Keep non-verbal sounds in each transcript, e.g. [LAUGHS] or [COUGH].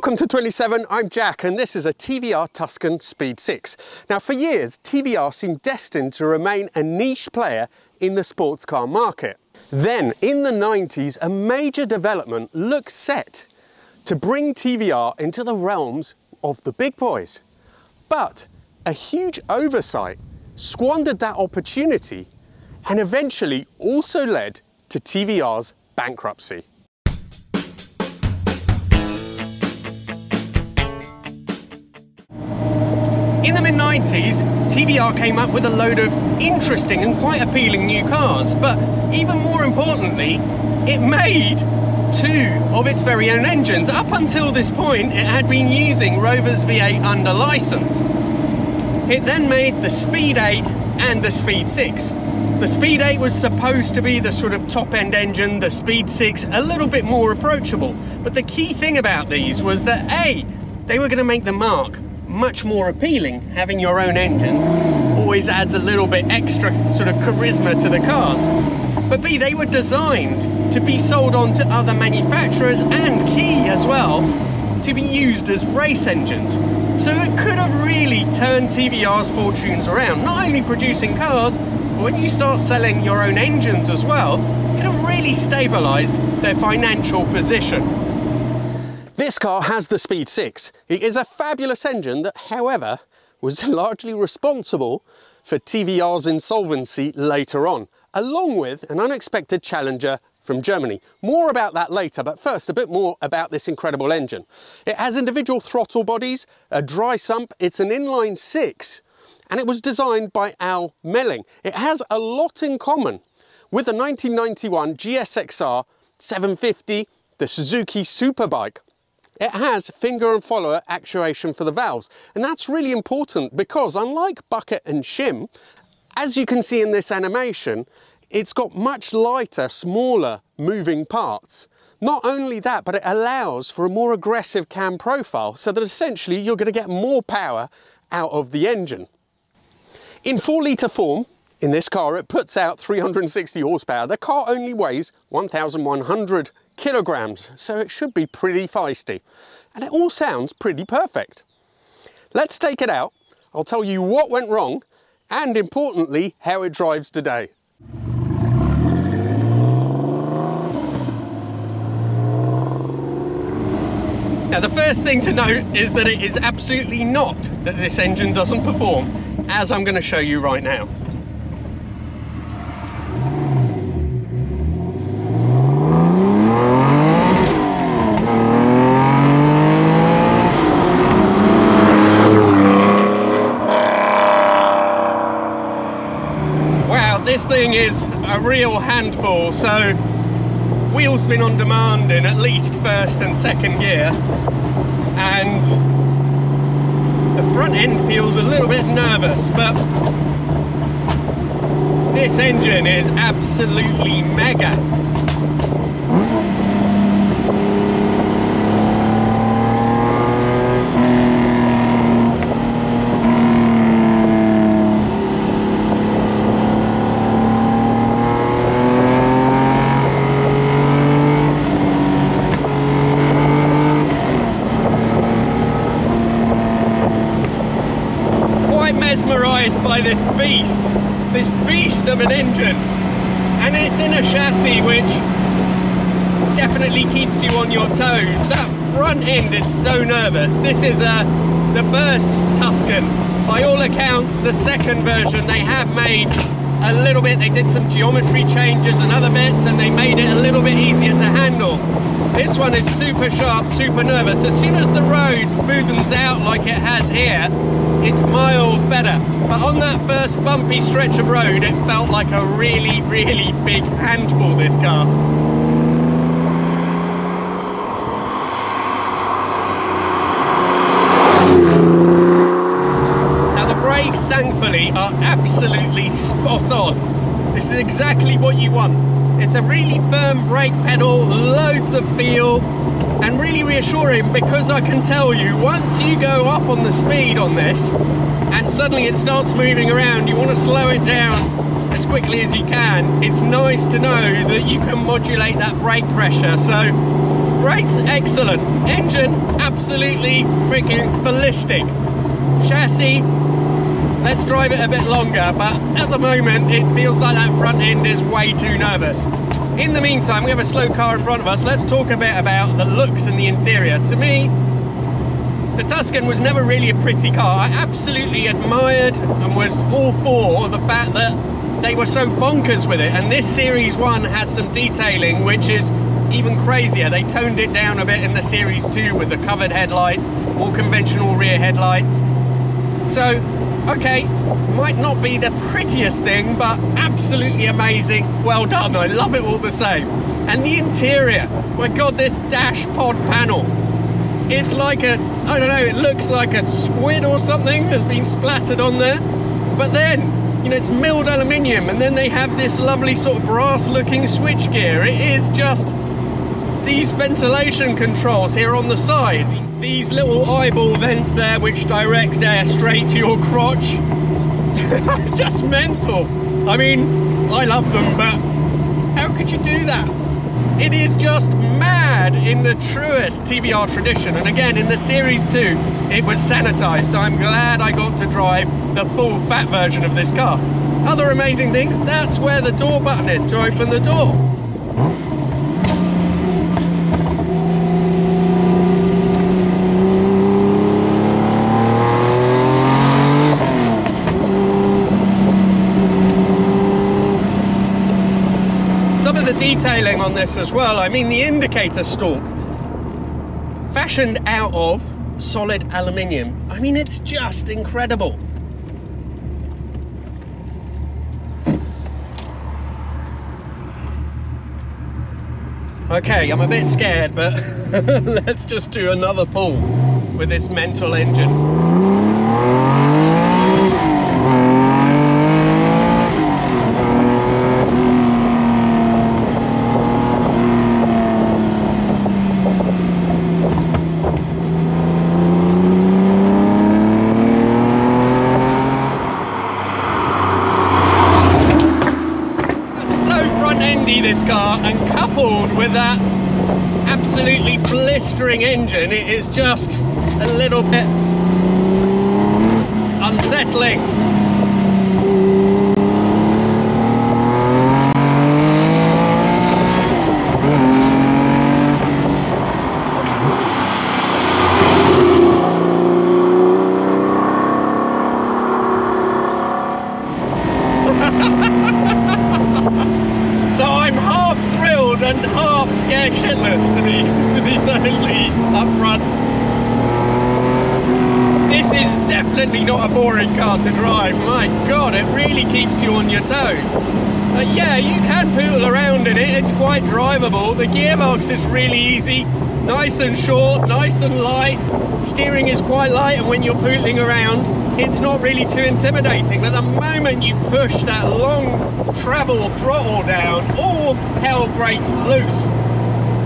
Welcome to 27. I'm Jack and this is a TVR Tuscan Speed 6. Now for years, TVR seemed destined to remain a niche player in the sports car market. Then in the 90s, a major development looked set to bring TVR into the realms of the big boys. But a huge oversight squandered that opportunity and eventually also led to TVR's bankruptcy. In the mid-90s, TVR came up with a load of interesting and quite appealing new cars, but even more importantly, it made two of its very own engines. Up until this point, it had been using Rover's V8 under license. It then made the Speed 8 and the Speed 6. The Speed 8 was supposed to be the sort of top end engine, the Speed 6 a little bit more approachable. But the key thing about these was that A, they were going to make the marque much more appealing. Having your own engines always adds a little bit extra sort of charisma to the cars. But B, they were designed to be sold on to other manufacturers and key as well to be used as race engines. So it could have really turned TVR's fortunes around, not only producing cars, but when you start selling your own engines as well, it could have really stabilized their financial position. This car has the Speed 6. It is a fabulous engine that, however, was [LAUGHS] largely responsible for TVR's insolvency later on, along with an unexpected challenger from Germany. More about that later, but first a bit more about this incredible engine. It has individual throttle bodies, a dry sump, it's an inline six, and it was designed by Al Melling. It has a lot in common with the 1991 GSXR 750, the Suzuki Superbike. It has finger and follower actuation for the valves. And that's really important because unlike Bucket and Shim, as you can see in this animation, it's got much lighter, smaller moving parts. Not only that, but it allows for a more aggressive cam profile so that essentially you're going to get more power out of the engine. In 4 litre form, in this car, it puts out 360 horsepower. The car only weighs 1,100 kilograms, so it should be pretty feisty. And it all sounds pretty perfect. Let's take it out. I'll tell you what went wrong and importantly, how it drives today. Now the first thing to note is that it is absolutely not that this engine doesn't perform, as I'm going to show you right now. this thing is a real handful. So wheel spin on demand in at least first and second gear. And the front end feels a little bit nervous, but this engine is absolutely mega. By this beast, this beast of an engine. And it's in a chassis which definitely keeps you on your toes. That front end is so nervous. This is uh, the first Tuscan. By all accounts, the second version they have made a little bit, they did some geometry changes and other bits and they made it a little bit easier to handle. This one is super sharp, super nervous. As soon as the road smoothens out like it has here, it's miles better. But on that first bumpy stretch of road, it felt like a really, really big handful, this car. Now the brakes, thankfully, are absolutely spot on. This is exactly what you want. It's a really firm brake pedal, loads of feel, and really reassuring because I can tell you, once you go up on the speed on this, and suddenly it starts moving around, you want to slow it down as quickly as you can. It's nice to know that you can modulate that brake pressure. So Brakes, excellent. Engine, absolutely freaking ballistic. Chassis, let's drive it a bit longer, but at the moment it feels like that front end is way too nervous. In the meantime, we have a slow car in front of us. Let's talk a bit about the looks and the interior. To me, the Tuscan was never really a pretty car. I absolutely admired and was all for the fact that they were so bonkers with it. And this Series 1 has some detailing which is even crazier. They toned it down a bit in the Series 2 with the covered headlights, more conventional rear headlights. So, okay, might not be the prettiest thing, but absolutely amazing. Well done, I love it all the same. And the interior, my God, this dash pod panel. It's like a, I don't know, it looks like a squid or something has been splattered on there. But then you know, it's milled aluminium, and then they have this lovely sort of brass looking switch gear. It is just these ventilation controls here on the sides. These little eyeball vents there which direct air straight to your crotch. [LAUGHS] just mental. I mean, I love them, but how could you do that? It is just mad in the truest TVR tradition. And again, in the Series 2, it was sanitized. So I'm glad I got to drive the full fat version of this car. Other amazing things, that's where the door button is to open the door. Some of the detailing on this as well, I mean the indicator stalk, fashioned out of solid aluminium. I mean, it's just incredible. Okay, I'm a bit scared, but [LAUGHS] let's just do another pull with this mental engine. This car and coupled with that absolutely blistering engine it is just a little bit unsettling half scared shitless to be to be totally upfront. This is definitely not a boring car to drive. My god, it really keeps you on your toes. Uh, yeah, you can poodle around in it. It's quite drivable. The gearbox is really easy, nice and short, nice and light. Steering is quite light, and when you're pootling around, it's not really too intimidating. But the moment you push that long travel throttle down, all hell breaks loose.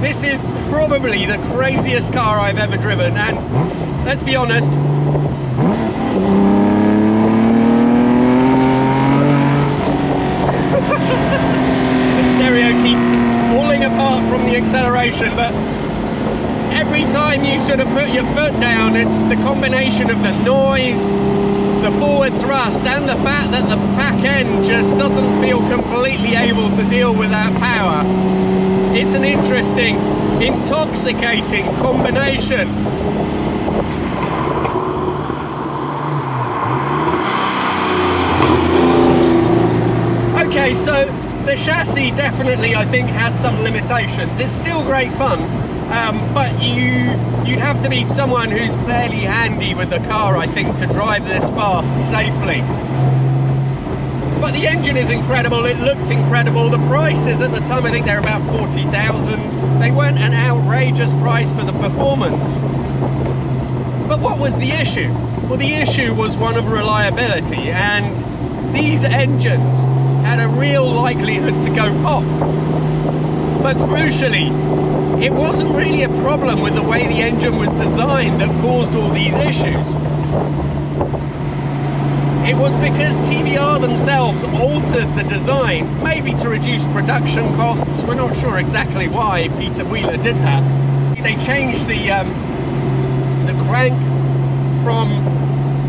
This is probably the craziest car I've ever driven, and let's be honest, [LAUGHS] the stereo keeps falling apart from the acceleration, but every time you sort of put your foot down, it's the combination of the noise, the forward thrust, and the fact that the back end just doesn't feel completely able to deal with that power. It's an interesting, intoxicating combination. Okay, so the chassis definitely, I think, has some limitations. It's still great fun, um, but you, you'd have to be someone who's fairly handy with the car, I think, to drive this fast safely. But the engine is incredible, it looked incredible. The prices at the time, I think they're about 40,000. They weren't an outrageous price for the performance. But what was the issue? Well, the issue was one of reliability, and these engines had a real likelihood to go pop. But crucially, it wasn't really a problem with the way the engine was designed that caused all these issues. It was because TVR themselves altered the design, maybe to reduce production costs, we're not sure exactly why Peter Wheeler did that, they changed the um, the crank from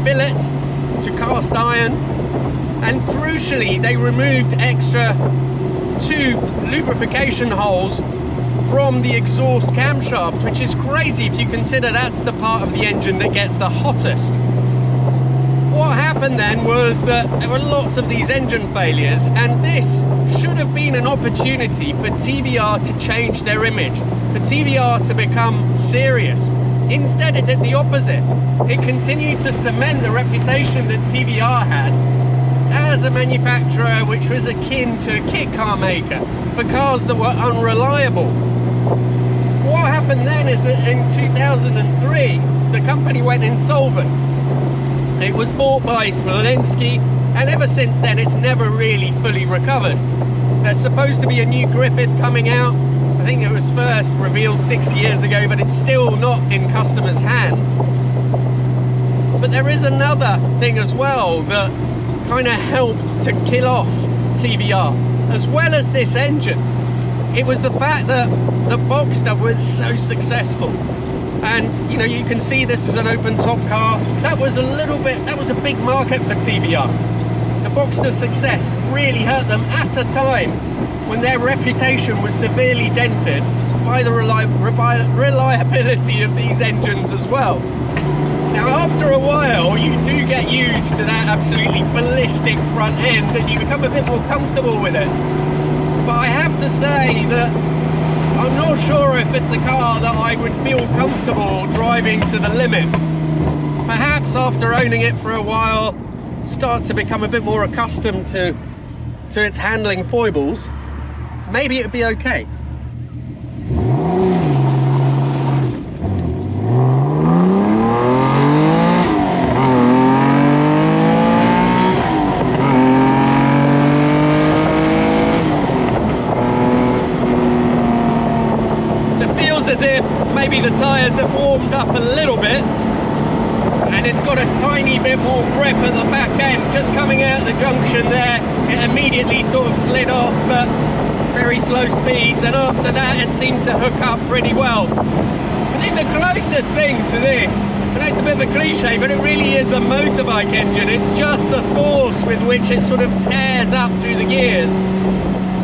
billet to cast iron, and crucially, they removed extra two lubrication holes from the exhaust camshaft, which is crazy if you consider that's the part of the engine that gets the hottest. What happened then was that there were lots of these engine failures, and this should have been an opportunity for TVR to change their image, for TVR to become serious. Instead, it did the opposite. It continued to cement the reputation that TVR had as a manufacturer which was akin to a kit car maker for cars that were unreliable. What happened then is that in 2003, the company went insolvent. It was bought by Smolensky, and ever since then, it's never really fully recovered. There's supposed to be a new Griffith coming out. I think it was first revealed six years ago, but it's still not in customers' hands. But there is another thing as well that kind of helped to kill off TVR, as well as this engine. It was the fact that the Boxster was so successful. And you know, you can see this is an open top car. That was a little bit, that was a big market for TVR. The Boxster's success really hurt them at a time when their reputation was severely dented by the reliability of these engines as well. Now after a while you do get used to that absolutely ballistic front end and you become a bit more comfortable with it. But I have to say that I'm not sure if it's a car that I would feel comfortable driving to the limit. Perhaps after owning it for a while, start to become a bit more accustomed to, to its handling foibles, maybe it'd be okay. maybe the tyres have warmed up a little bit. And it's got a tiny bit more grip at the back end just coming out of the junction there. It immediately sort of slid off but very slow speeds and after that it seemed to hook up pretty well. I think the closest thing to this I know it's a bit of a cliche but it really is a motorbike engine. It's just the force with which it sort of tears up through the gears.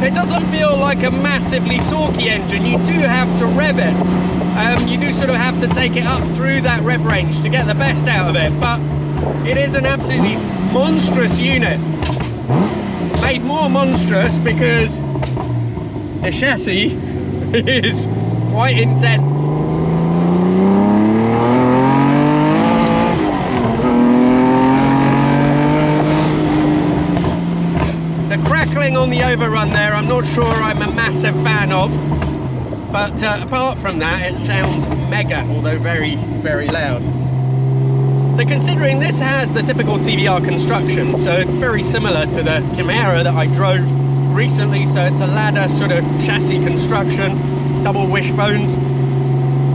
It doesn't feel like a massively torquey engine. You do have to rev it um, you do sort of have to take it up through that rev range to get the best out of it but it is an absolutely monstrous unit. Made more monstrous because the chassis [LAUGHS] is quite intense. The crackling on the overrun there I'm not sure I'm a massive fan of but uh, apart from that, it sounds mega, although very, very loud. So considering this has the typical TVR construction, so very similar to the Chimera that I drove recently, so it's a ladder sort of chassis construction, double wishbones.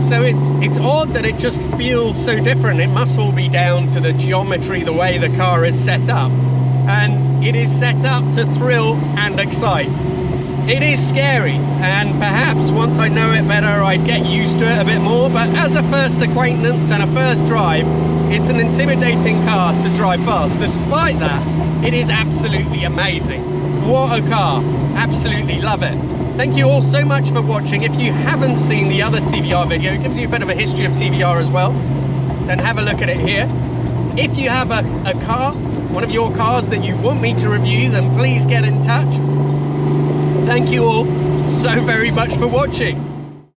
So it's it's odd that it just feels so different. It must all be down to the geometry, the way the car is set up. And it is set up to thrill and excite it is scary and perhaps once I know it better I'd get used to it a bit more but as a first acquaintance and a first drive it's an intimidating car to drive fast. Despite that it is absolutely amazing. What a car. Absolutely love it. Thank you all so much for watching. If you haven't seen the other TVR video it gives you a bit of a history of TVR as well. Then have a look at it here. If you have a, a car one of your cars that you want me to review then please get in touch Thank you all so very much for watching.